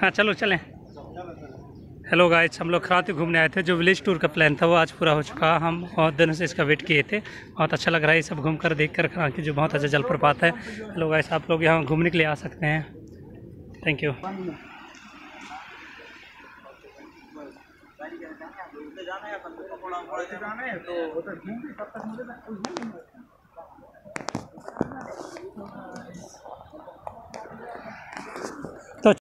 हाँ चलो, चलें। हेलो गाइस हम लोग खराती घूमने आए थे, जो विलेज टूर का प्लान था, वो आज पूरा हो चुका हम बहुत दिनों से इसका वेट किए थे। बहुत अच्छा लग रहा है ये सब घूम कर देख कर जो बहुत अच्छा जलप्रपात है। हेलो गाइस आप लोग यहाँ घूमने के लिए आ सकते हैं। थैंक यू है वकौड़ा जाना है तो उधर घूम भी तब तक मुझे